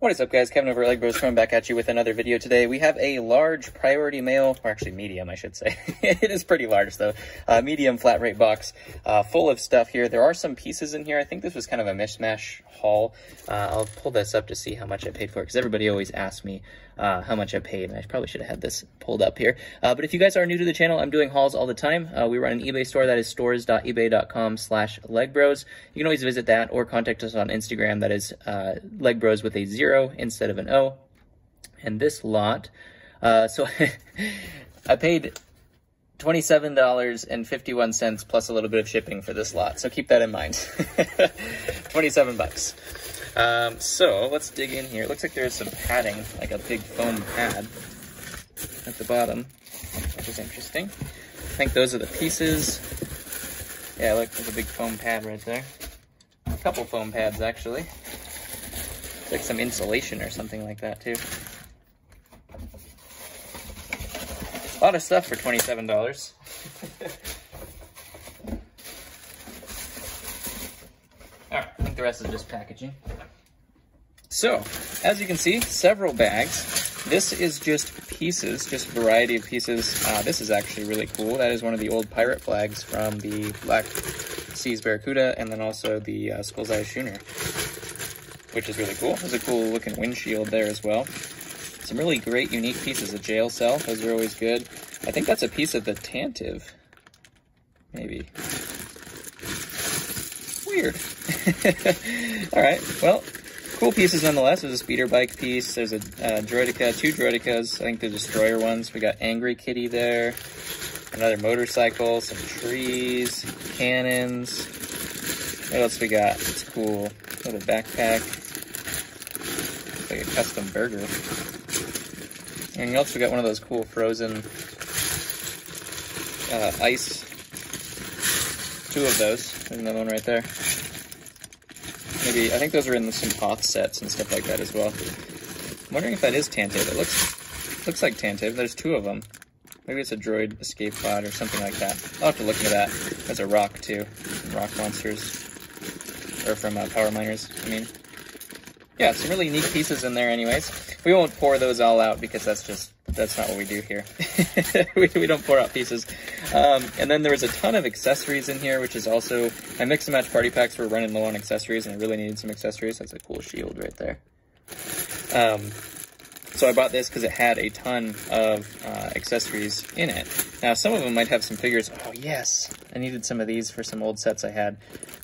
What is up guys, Kevin over at Bros coming back at you with another video today. We have a large priority mail, or actually medium I should say. it is pretty large though. Uh, medium flat rate box uh, full of stuff here. There are some pieces in here. I think this was kind of a mishmash haul. Uh, I'll pull this up to see how much I paid for it because everybody always asks me uh, how much I paid and I probably should have had this pulled up here. Uh, but if you guys are new to the channel, I'm doing hauls all the time. Uh, we run an eBay store that is stores.ebay.com slash legbros. You can always visit that or contact us on Instagram that is legbros with a zero instead of an O. And this lot, uh, so I paid $27.51 plus a little bit of shipping for this lot. So keep that in mind. 27 bucks. Um, so let's dig in here. It looks like there's some padding, like a big foam pad at the bottom, which is interesting. I think those are the pieces. Yeah, look, there's a big foam pad right there. A couple foam pads, actually It's like some insulation or something like that too. A lot of stuff for $27. Alright, I think the rest is just packaging. So, as you can see, several bags. This is just pieces, just a variety of pieces. Uh, this is actually really cool. That is one of the old pirate flags from the Black Seas Barracuda and then also the uh, Skull's Eye Schooner which is really cool. There's a cool looking windshield there as well. Some really great unique pieces. of jail cell, those are always good. I think that's a piece of the Tantive. Maybe. Weird. All right, well, cool pieces nonetheless. There's a speeder bike piece. There's a uh, Droideka, two Droidekas. I think the Destroyer ones. We got Angry Kitty there. Another motorcycle, some trees, cannons. What else we got? It's cool. Another backpack like a custom burger. And you also got one of those cool frozen uh, ice. Two of those. There's another one right there. Maybe, I think those are in some Hoth sets and stuff like that as well. I'm wondering if that is Tantive. It looks looks like Tantive. There's two of them. Maybe it's a droid escape pod or something like that. I'll have to look into that. There's a rock too. Rock monsters. Or from uh, Power Miners, I mean yeah, some really neat pieces in there anyways. We won't pour those all out because that's just, that's not what we do here. we, we, don't pour out pieces. Um, and then there was a ton of accessories in here, which is also, my mix and match party packs were running low on accessories and I really needed some accessories. That's a cool shield right there. Um, so I bought this because it had a ton of uh, accessories in it. Now, some of them might have some figures. Oh, yes. I needed some of these for some old sets I had.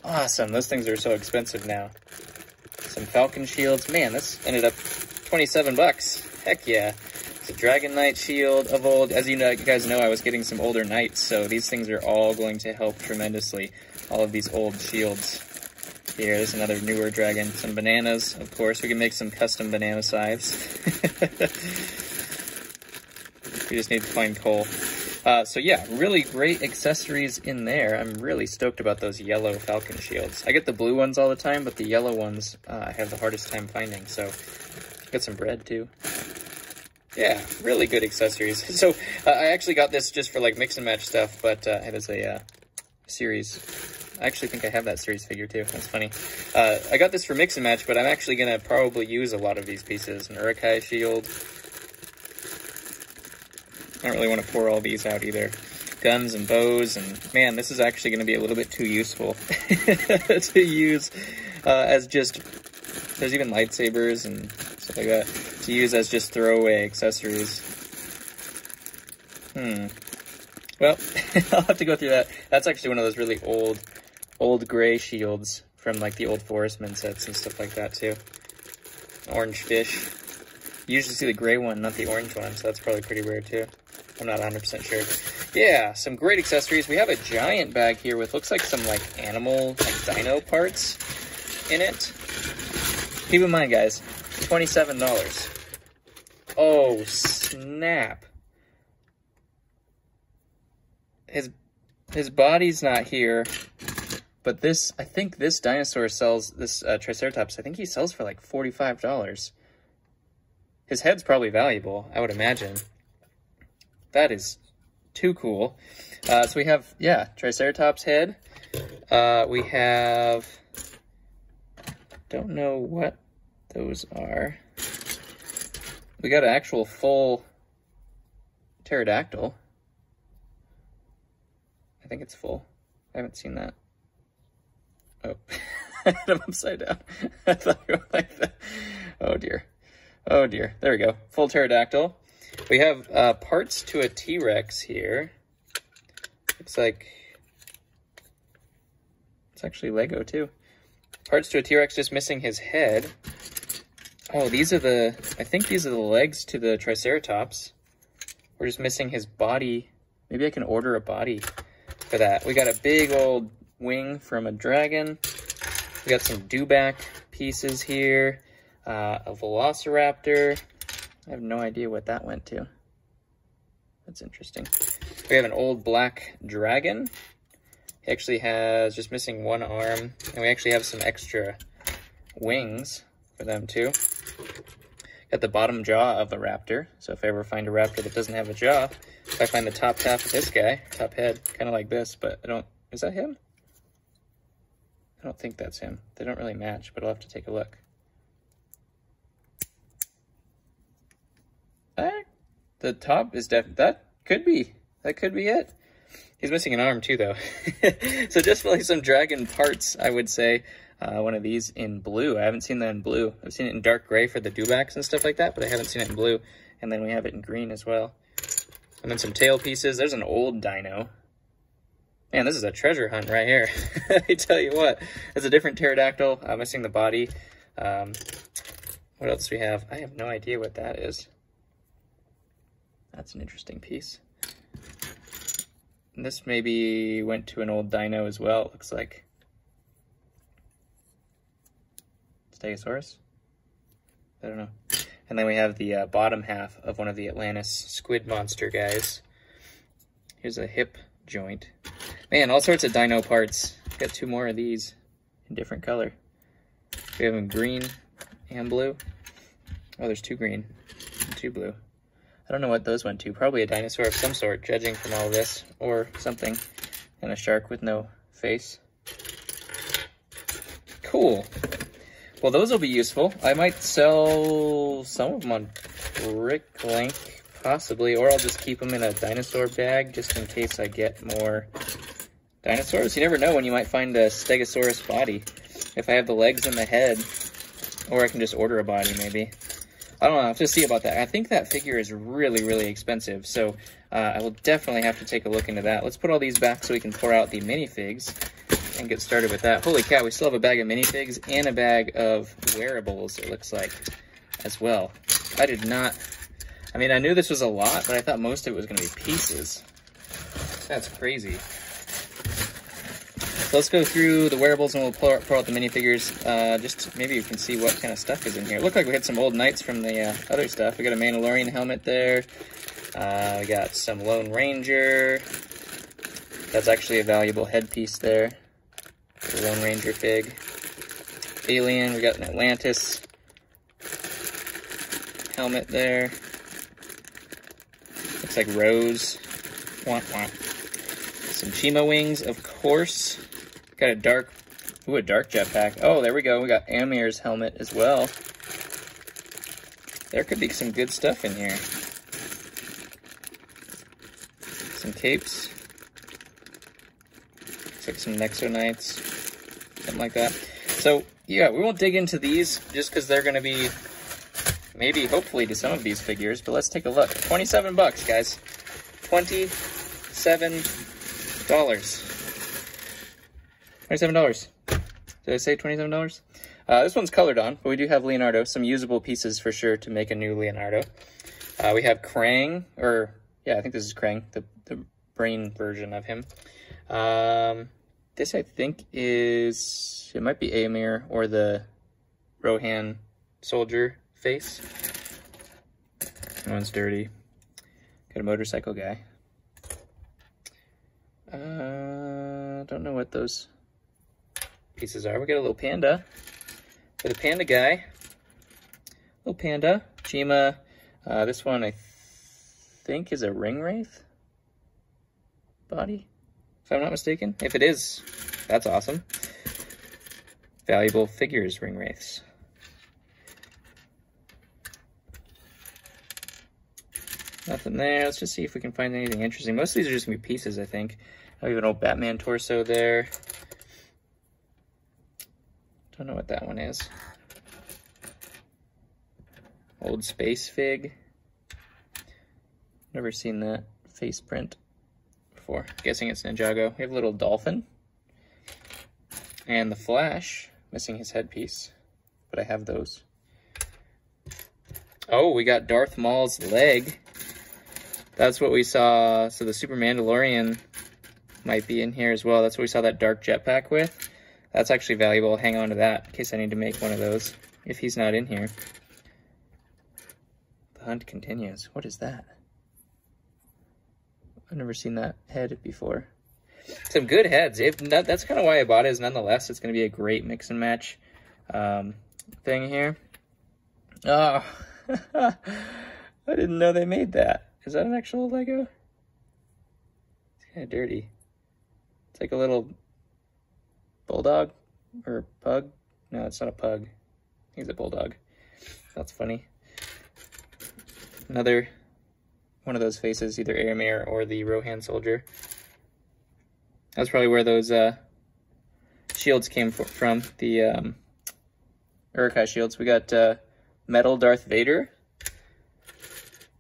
Awesome. Those things are so expensive now. Some Falcon shields. Man, this ended up 27 bucks. Heck yeah. A Dragon Knight shield of old. As you, know, you guys know, I was getting some older knights, so these things are all going to help tremendously. All of these old shields. Here, there's another newer dragon. Some bananas, of course. We can make some custom banana scythes. we just need to find coal. Uh, so yeah, really great accessories in there. I'm really stoked about those yellow Falcon shields. I get the blue ones all the time, but the yellow ones uh, I have the hardest time finding. So got some bread too. Yeah, really good accessories. So uh, I actually got this just for like mix and match stuff, but uh, it is a uh, series. I actually think I have that series figure too. That's funny. Uh, I got this for mix and match, but I'm actually going to probably use a lot of these pieces. An Uruk-hai shield, I don't really want to pour all these out either. Guns and bows, and man, this is actually going to be a little bit too useful to use uh, as just, there's even lightsabers and stuff like that, to use as just throwaway accessories. Hmm. Well, I'll have to go through that. That's actually one of those really old, old gray shields from like the old Forestman sets and stuff like that too. Orange fish. You usually see the gray one, not the orange one, so that's probably pretty rare too. I'm not 100% sure. Yeah, some great accessories. We have a giant bag here with looks like some like animal, like dino parts in it. Keep in mind, guys, $27. Oh, snap. His, his body's not here, but this, I think this dinosaur sells, this uh, Triceratops, I think he sells for like $45. His head's probably valuable, I would imagine. That is too cool. Uh, so we have, yeah, Triceratops head. Uh, we have, don't know what those are. We got an actual full pterodactyl. I think it's full. I haven't seen that. Oh, I had him upside down. I thought we were like that. Oh dear. Oh dear. There we go. Full pterodactyl. We have uh, parts to a T-Rex here. Looks like it's actually Lego too. Parts to a T-Rex just missing his head. Oh, these are the, I think these are the legs to the Triceratops. We're just missing his body. Maybe I can order a body for that. We got a big old wing from a dragon. We got some dewback pieces here. Uh, a velociraptor. I have no idea what that went to. That's interesting. We have an old black dragon. He actually has just missing one arm. And we actually have some extra wings for them too. Got the bottom jaw of the raptor. So if I ever find a raptor that doesn't have a jaw, if I find the top half of this guy, top head, kind of like this, but I don't, is that him? I don't think that's him. They don't really match, but I'll have to take a look. Eh, the top is def, that could be, that could be it. He's missing an arm too, though. so just like some dragon parts, I would say. Uh, one of these in blue. I haven't seen that in blue. I've seen it in dark gray for the dewbacks and stuff like that, but I haven't seen it in blue. And then we have it in green as well. And then some tail pieces. There's an old dino. Man, this is a treasure hunt right here. I tell you what. It's a different pterodactyl. I'm missing the body. Um, what else do we have? I have no idea what that is. That's an interesting piece. And this maybe went to an old dino as well, looks like. Stegosaurus? I don't know. And then we have the uh, bottom half of one of the Atlantis squid monster guys. Here's a hip joint. Man, all sorts of dino parts. Got two more of these in different color. We have them green and blue. Oh, there's two green and two blue. I don't know what those went to. Probably a dinosaur of some sort, judging from all this, or something. And a shark with no face. Cool. Well, those will be useful. I might sell some of them on Bricklink, possibly, or I'll just keep them in a dinosaur bag just in case I get more dinosaurs. You never know when you might find a Stegosaurus body. If I have the legs and the head, or I can just order a body, maybe. I don't know. I have to see about that. I think that figure is really, really expensive. So uh, I will definitely have to take a look into that. Let's put all these back so we can pour out the minifigs and get started with that. Holy cow, we still have a bag of minifigs and a bag of wearables, it looks like, as well. I did not... I mean, I knew this was a lot, but I thought most of it was going to be pieces. That's crazy. So let's go through the wearables and we'll pour, pour out the minifigures. Uh, just maybe you can see what kind of stuff is in here. Look like we had some old knights from the uh, other stuff. We got a Mandalorian helmet there. Uh, we got some Lone Ranger. That's actually a valuable headpiece there. Lone Ranger fig. Alien, we got an Atlantis helmet there. Looks like Rose. Womp womp. Some Chima wings, of course. Got a dark, ooh, a dark jetpack. Oh, there we go. We got Éomer's helmet as well. There could be some good stuff in here. Some capes. Looks like some Nexo Knights. Something like that. So, yeah, we won't dig into these just because they're going to be maybe, hopefully, to some of these figures. But let's take a look. 27 bucks, guys. 27 dollars. $27. Did I say $27? Uh, this one's colored on, but we do have Leonardo. Some usable pieces for sure to make a new Leonardo. Uh, we have Krang, or yeah, I think this is Krang, the, the brain version of him. Um, this I think is, it might be Éomer or the Rohan soldier face. That one's dirty. Got a motorcycle guy. Uh, don't know what those pieces are. We got a little panda for the panda guy. Little panda. Chima. Uh, this one I th think is a ring wraith body, if I'm not mistaken. If it is, that's awesome. Valuable figures, ring wraiths. Nothing there. Let's just see if we can find anything interesting. Most of these are just going to be pieces, I think. Oh, I have an old Batman torso there. Don't know what that one is. Old space fig. Never seen that face print before. Guessing it's Ninjago. We have a little dolphin. And the Flash, missing his headpiece. But I have those. Oh, we got Darth Maul's leg. That's what we saw. So the Super Mandalorian might be in here as well. That's what we saw that dark jetpack with. That's actually valuable. Hang on to that in case I need to make one of those if he's not in here. The hunt continues. What is that? I've never seen that head before. Some good heads. If that, that's kind of why I bought it. Is nonetheless, it's going to be a great mix and match um, thing here. Oh, I didn't know they made that. Is that an actual Lego? It's kind of dirty. It's like a little bulldog or pug. No, it's not a pug. He's a bulldog. That's funny. Another one of those faces, either Aramir or the Rohan soldier. That's probably where those uh, shields came from, the um, Uruk-hai shields. We got uh, Metal Darth Vader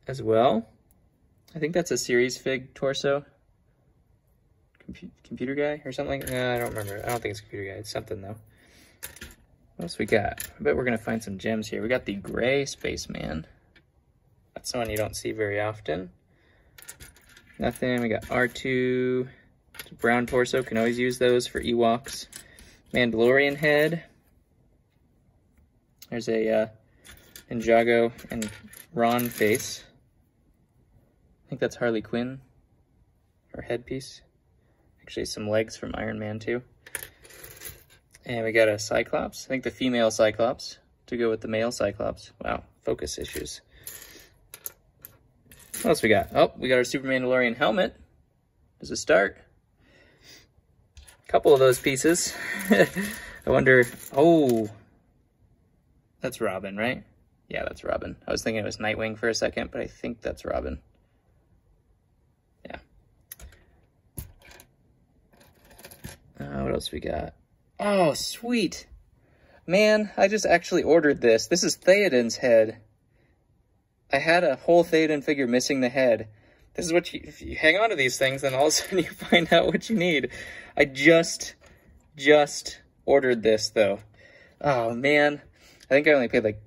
as well. I think that's a series fig torso. Compu computer guy or something? No, I don't remember. I don't think it's computer guy. It's something though. What else we got? I bet we're gonna find some gems here. We got the gray spaceman. That's one you don't see very often. Nothing. We got R2. Brown torso. Can always use those for Ewoks. Mandalorian head. There's a uh, Ninjago and Ron face. I think that's Harley Quinn, her headpiece. Actually, some legs from Iron Man too. And we got a Cyclops. I think the female Cyclops to go with the male Cyclops. Wow, focus issues. What else we got? Oh, we got our Super Mandalorian helmet. Does it start? A couple of those pieces. I wonder, oh, that's Robin, right? Yeah, that's Robin. I was thinking it was Nightwing for a second, but I think that's Robin. Uh, what else we got? Oh, sweet. Man, I just actually ordered this. This is Theoden's head. I had a whole Theoden figure missing the head. This is what you, if you hang on to these things, then all of a sudden you find out what you need. I just, just ordered this though. Oh man, I think I only paid like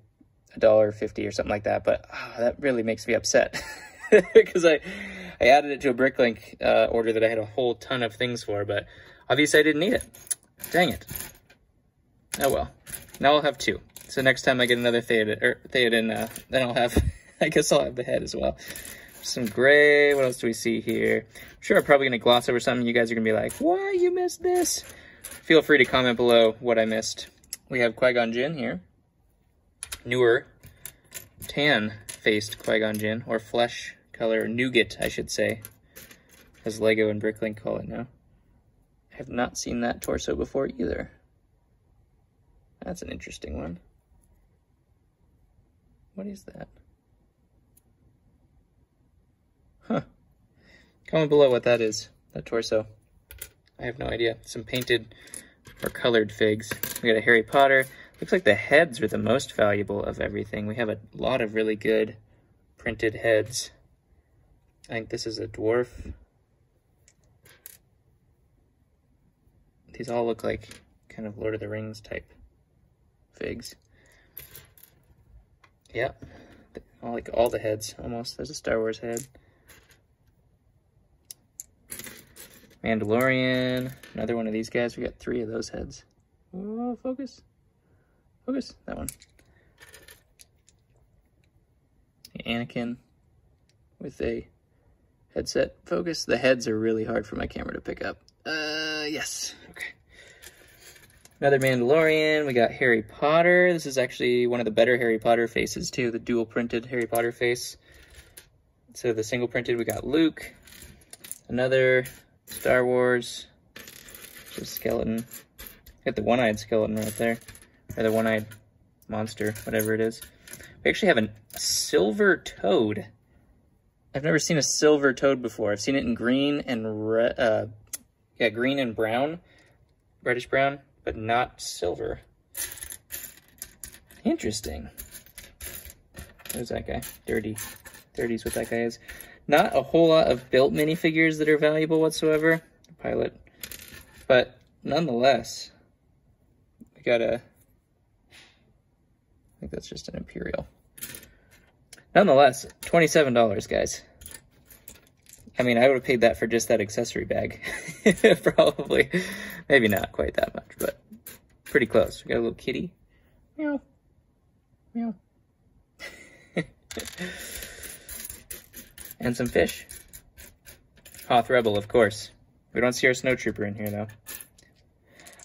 a dollar fifty or something like that, but oh, that really makes me upset because I, I added it to a Bricklink uh, order that I had a whole ton of things for, but Obviously, I didn't need it. Dang it. Oh well. Now I'll have two. So next time I get another Theoden, er, Theoden uh, then I'll have, I guess I'll have the head as well. Some gray. What else do we see here? I'm sure I'm probably going to gloss over something. You guys are going to be like, why you missed this? Feel free to comment below what I missed. We have Qui-Gon Jinn here. Newer tan-faced Qui-Gon Jinn, or flesh color, nougat, I should say, as Lego and Bricklink call it now I have not seen that torso before either. That's an interesting one. What is that? Comment below what that is, that torso. I have no idea. Some painted or colored figs. We got a Harry Potter. Looks like the heads are the most valuable of everything. We have a lot of really good printed heads. I think this is a dwarf. These all look like kind of Lord of the Rings type figs. Yep. Like all the heads almost. There's a Star Wars head. Mandalorian. Another one of these guys. We got three of those heads. Oh, focus. Focus. That one. Anakin with a headset focus. The heads are really hard for my camera to pick up. Uh, yes. Okay. Another Mandalorian. We got Harry Potter. This is actually one of the better Harry Potter faces, too. The dual printed Harry Potter face. So the single printed, we got Luke. Another Star Wars. Just skeleton. Got the one-eyed skeleton right there. Or the one-eyed monster, whatever it is. We actually have a silver toad. I've never seen a silver toad before. I've seen it in green and red, uh, yeah, green and brown, reddish brown, but not silver. Interesting. Who's that guy? Dirty. Dirty's what that guy is. Not a whole lot of built minifigures that are valuable whatsoever. Pilot. But nonetheless, we got a... I think that's just an Imperial. Nonetheless, $27, guys. I mean, I would have paid that for just that accessory bag. Probably. Maybe not quite that much, but pretty close. We got a little kitty. Meow. Meow. and some fish. Hoth Rebel, of course. We don't see our Snowtrooper in here, though.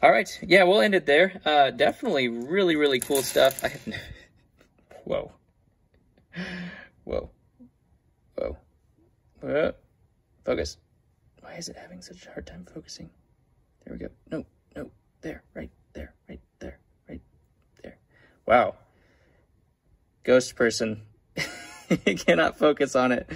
All right, yeah, we'll end it there. Uh, definitely really, really cool stuff. I have Whoa. Whoa. Whoa. Whoa. Focus. Why is it having such a hard time focusing? There we go. No, no, there, right there, right there, right there. Wow. Ghost person. cannot focus on it.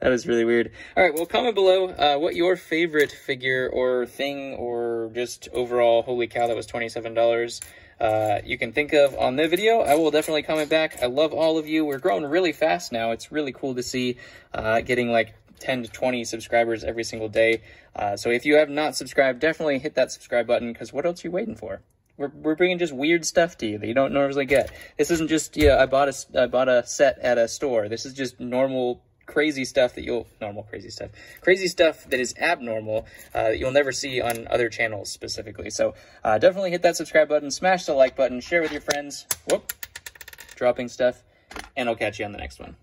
That is really weird. All right, well, comment below uh, what your favorite figure or thing or just overall, holy cow, that was $27 uh, you can think of on the video. I will definitely comment back. I love all of you. We're growing really fast now. It's really cool to see uh, getting like 10 to 20 subscribers every single day. Uh, so if you have not subscribed, definitely hit that subscribe button because what else are you waiting for? We're, we're bringing just weird stuff to you that you don't normally get. This isn't just, yeah, I bought a, I bought a set at a store. This is just normal crazy stuff that you'll normal crazy stuff crazy stuff that is abnormal uh, that you'll never see on other channels specifically. So uh, definitely hit that subscribe button smash the like button share with your friends. Whoop. Dropping stuff. And i'll catch you on the next one